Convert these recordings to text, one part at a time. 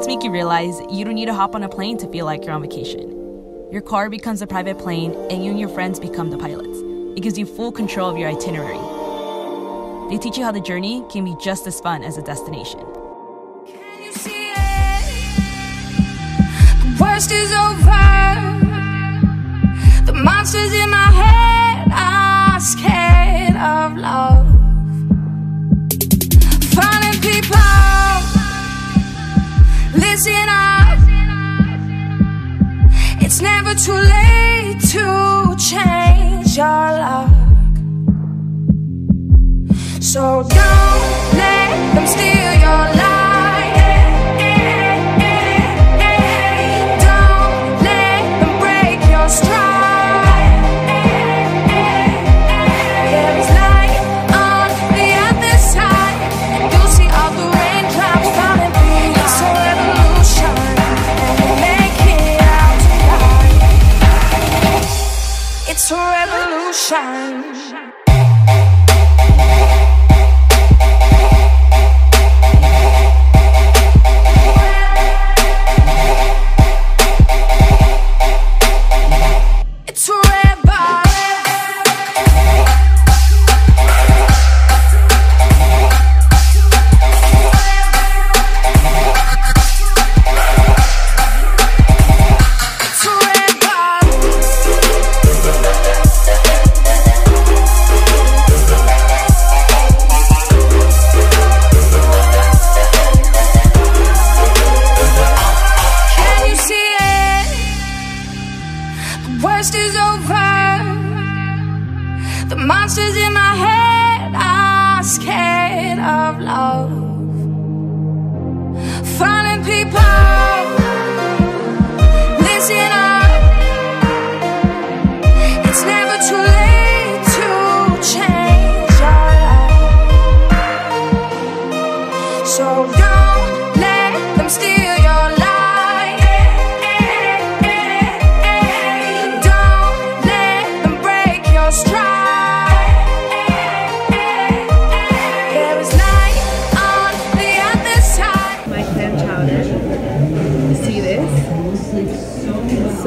Trips make you realize you don't need to hop on a plane to feel like you're on vacation. Your car becomes a private plane, and you and your friends become the pilots. It gives you full control of your itinerary. They teach you how the journey can be just as fun as the destination. Can you see it? The worst is over. The monsters in my listen up. It's never too late to change your luck. So don't let them steal your light. Revolution. The is over. The monsters in my head are scared of love. Finding people,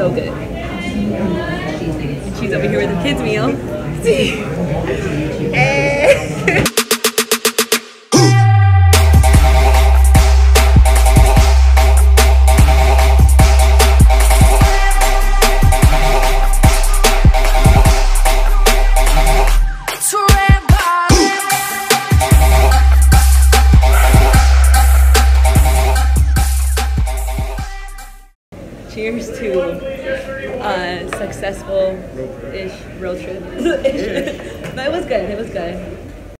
So good. She's over here with the kids' meal. A. Cheers to successful-ish road trip. no, it was good. It was good.